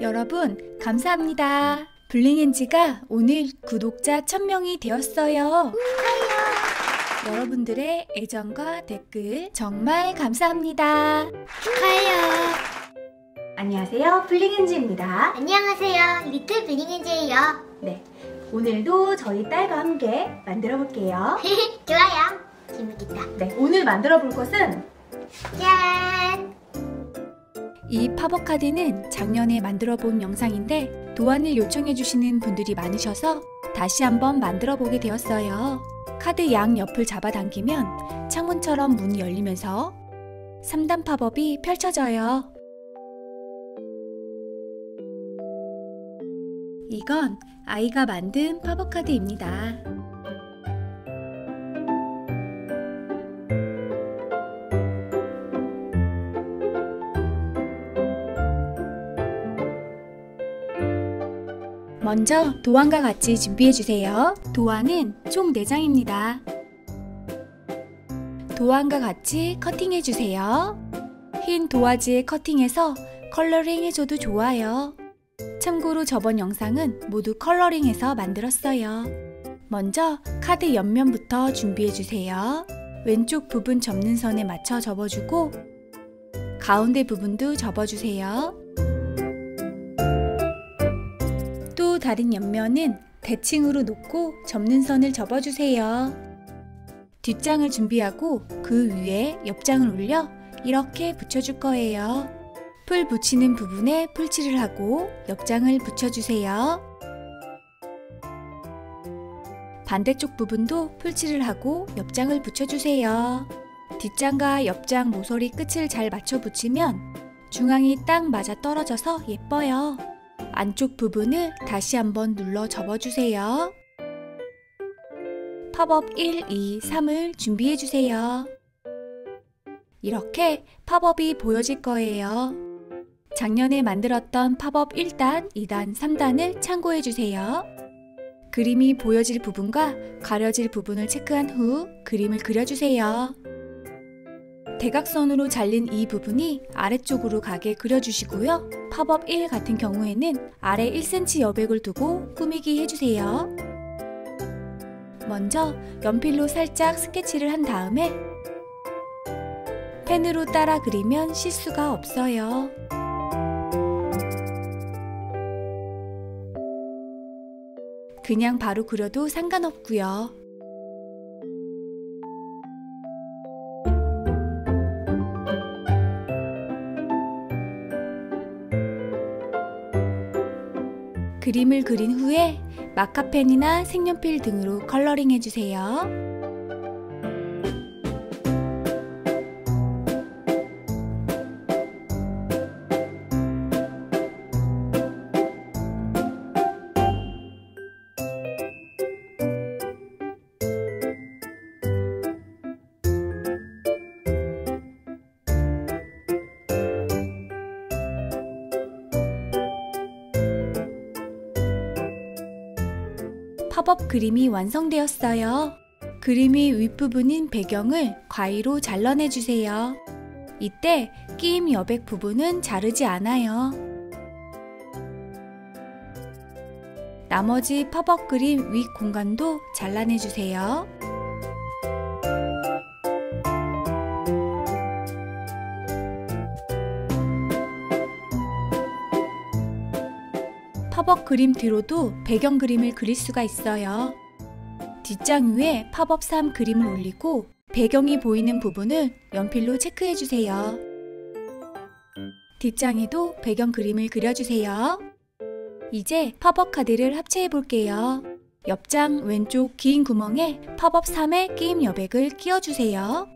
여러분, 감사합니다. 블링엔지가 오늘 구독자 1000명이 되었어요. 여러분들의 애정과 댓글 정말 감사합니다. 축하해요. 안녕하세요. 블링엔지입니다. 안녕하세요. 리틀 블링엔즈예요. 네. 오늘도 저희 딸과 함께 만들어 볼게요. 좋아요. 재밌겠다. 네. 오늘 만들어 볼 것은 짠! 이 팝업 카드는 작년에 만들어 본 영상인데 도안을 요청해 주시는 분들이 많으셔서 다시 한번 만들어 보게 되었어요. 카드 양 옆을 잡아당기면 창문처럼 문이 열리면서 3단 팝업이 펼쳐져요. 이건 아이가 만든 팝업 카드입니다. 먼저 도안과 같이 준비해주세요. 도안은 총 4장입니다. 도안과 같이 커팅해주세요. 흰 도화지에 커팅해서 컬러링 해줘도 좋아요. 참고로 저번 영상은 모두 컬러링해서 만들었어요. 먼저 카드 옆면부터 준비해주세요. 왼쪽 부분 접는 선에 맞춰 접어주고 가운데 부분도 접어주세요. 또 다른 옆면은 대칭으로 놓고 접는 선을 접어주세요. 뒷장을 준비하고 그 위에 옆장을 올려 이렇게 붙여줄 거예요. 풀 붙이는 부분에 풀칠을 하고 옆장을 붙여주세요. 반대쪽 부분도 풀칠을 하고 옆장을 붙여주세요. 뒷장과 옆장 모서리 끝을 잘 맞춰 붙이면 중앙이 딱 맞아 떨어져서 예뻐요. 안쪽 부분을 다시 한번 눌러 접어주세요. 팝업 1, 2, 3을 준비해주세요. 이렇게 팝업이 보여질 거예요. 작년에 만들었던 팝업 1단, 2단, 3단을 참고해주세요. 그림이 보여질 부분과 가려질 부분을 체크한 후 그림을 그려주세요. 대각선으로 잘린 이 부분이 아래쪽으로 가게 그려주시고요. 팝업 1 같은 경우에는 아래 1cm 여백을 두고 꾸미기 해주세요. 먼저 연필로 살짝 스케치를 한 다음에 펜으로 따라 그리면 실수가 없어요. 그냥 바로 그려도 상관없고요. 그림을 그린 후에 마카펜이나 색연필 등으로 컬러링 해주세요. 팝업 그림이 완성되었어요. 그림이 윗부분인 배경을 가위로 잘라내주세요. 이때 끼임 여백 부분은 자르지 않아요. 나머지 팝업 그림 윗 공간도 잘라내주세요. 팝업 그림 뒤로도 배경 그림을 그릴 수가 있어요. 뒷장 위에 팝업 3 그림을 올리고 배경이 보이는 부분을 연필로 체크해주세요. 뒷장에도 배경 그림을 그려주세요. 이제 팝업 카드를 합체해 볼게요. 옆장 왼쪽 긴 구멍에 팝업 3의 끼임 여백을 끼워주세요.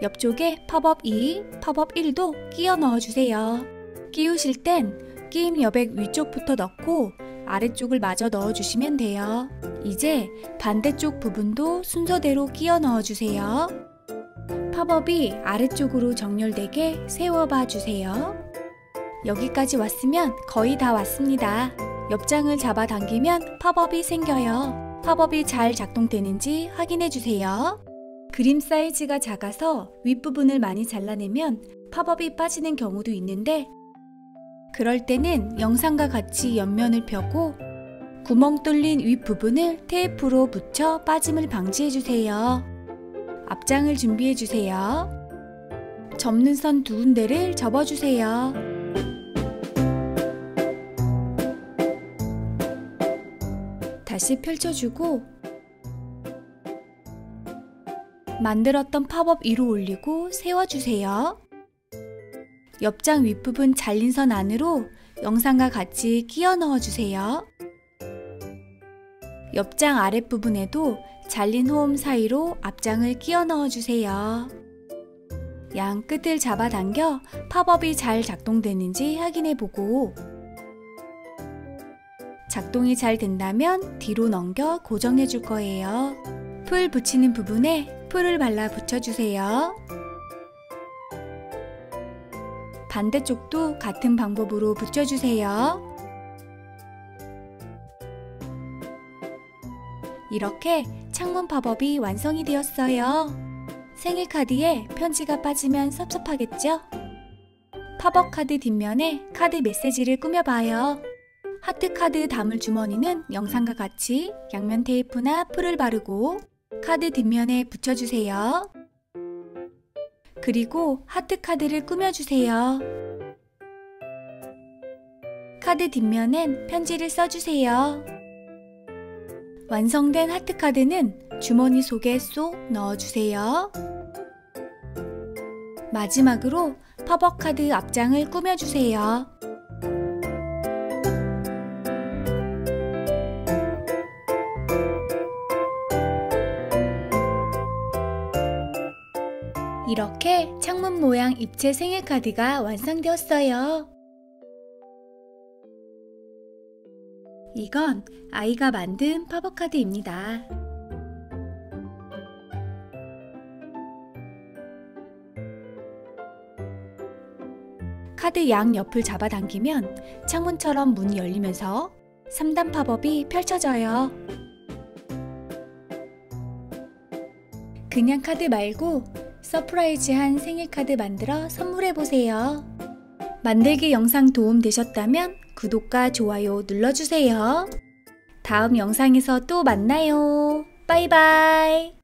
옆쪽에 팝업 2, 팝업 1도 끼워 넣어주세요. 끼우실 땐 끼임 여백 위쪽부터 넣고 아래쪽을 마저 넣어주시면 돼요. 이제 반대쪽 부분도 순서대로 끼워 넣어주세요. 팝업이 아래쪽으로 정렬되게 세워봐 주세요. 여기까지 왔으면 거의 다 왔습니다. 옆장을 잡아당기면 팝업이 생겨요. 팝업이 잘 작동되는지 확인해 주세요. 그림 사이즈가 작아서 윗부분을 많이 잘라내면 팝업이 빠지는 경우도 있는데 그럴 때는 영상과 같이 옆면을 펴고 구멍 뚫린 윗부분을 테이프로 붙여 빠짐을 방지해주세요. 앞장을 준비해주세요. 접는 선 두 군데를 접어주세요. 다시 펼쳐주고 만들었던 팝업 위로 올리고 세워주세요. 옆장 윗부분 잘린 선 안으로 영상과 같이 끼워 넣어주세요. 옆장 아랫부분에도 잘린 홈 사이로 앞장을 끼워 넣어주세요. 양 끝을 잡아당겨 팝업이 잘 작동되는지 확인해보고 작동이 잘 된다면 뒤로 넘겨 고정해 줄 거예요. 풀 붙이는 부분에 풀을 발라 붙여주세요. 반대쪽도 같은 방법으로 붙여주세요. 이렇게 창문 팝업이 완성이 되었어요. 생일 카드에 편지가 빠지면 섭섭하겠죠? 팝업 카드 뒷면에 카드 메시지를 꾸며봐요. 하트 카드 담을 주머니는 영상과 같이 양면 테이프나 풀을 바르고 카드 뒷면에 붙여주세요. 그리고 하트 카드를 꾸며주세요. 카드 뒷면엔 편지를 써주세요. 완성된 하트 카드는 주머니 속에 쏙 넣어주세요. 마지막으로 팝업 카드 앞장을 꾸며주세요. 이렇게 창문 모양 입체 생일 카드가 완성되었어요. 이건 아이가 만든 팝업 카드입니다. 카드 양 옆을 잡아당기면 창문처럼 문이 열리면서 3단 팝업이 펼쳐져요. 그냥 카드 말고 surprise한 생일 카드 만들어 선물해보세요. 만들기 영상 도움 되셨다면 구독과 좋아요 눌러주세요. 다음 영상에서 또 만나요. 바이바이.